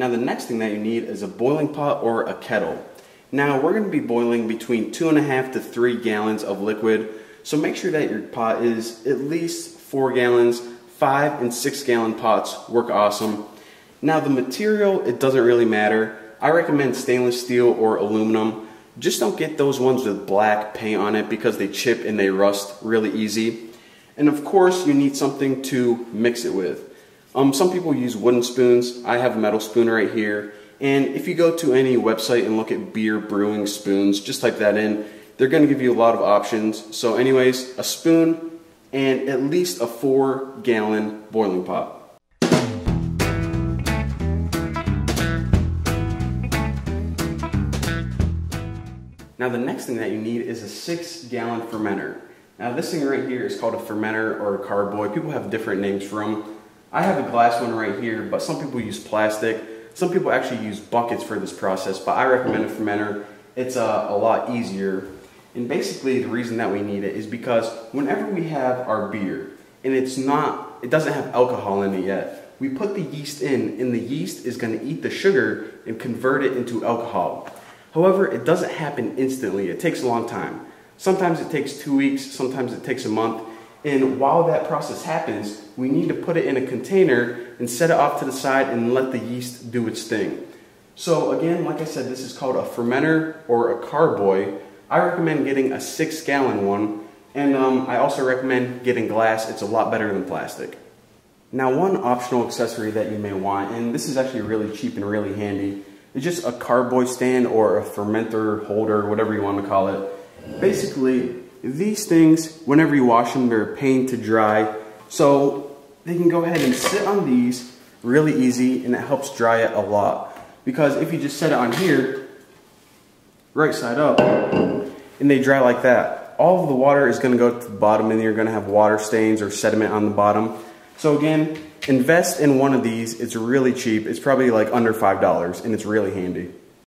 Now the next thing that you need is a boiling pot or a kettle. Now we're going to be boiling between two and a half to three gallons of liquid. So make sure that your pot is at least four gallons. Five and six gallon pots work awesome. Now the material, it doesn't really matter. I recommend stainless steel or aluminum. Just don't get those ones with black paint on it because they chip and they rust really easy. And of course you need something to mix it with. Um, some people use wooden spoons. I have a metal spoon right here. And if you go to any website and look at beer brewing spoons, just type that in. They're going to give you a lot of options. So anyways, a spoon and at least a four gallon boiling pot. Now the next thing that you need is a six gallon fermenter. Now this thing right here is called a fermenter or a carboy. People have different names for them. I have a glass one right here, but some people use plastic. Some people actually use buckets for this process, but I recommend a fermenter. It's uh, a lot easier. And basically the reason that we need it is because whenever we have our beer and it's not, it doesn't have alcohol in it yet, we put the yeast in and the yeast is gonna eat the sugar and convert it into alcohol. However, it doesn't happen instantly. It takes a long time. Sometimes it takes two weeks, sometimes it takes a month. And while that process happens, we need to put it in a container and set it off to the side and let the yeast do its thing. So again, like I said, this is called a fermenter or a carboy. I recommend getting a six gallon one. And um, I also recommend getting glass. It's a lot better than plastic. Now one optional accessory that you may want, and this is actually really cheap and really handy, is just a carboy stand or a fermenter holder, whatever you want to call it. Basically, these things, whenever you wash them, they're pain to dry. So they can go ahead and sit on these really easy and it helps dry it a lot. Because if you just set it on here, right side up, and they dry like that, all of the water is going to go to the bottom and you're going to have water stains or sediment on the bottom. So again, invest in one of these. It's really cheap. It's probably like under $5 and it's really handy.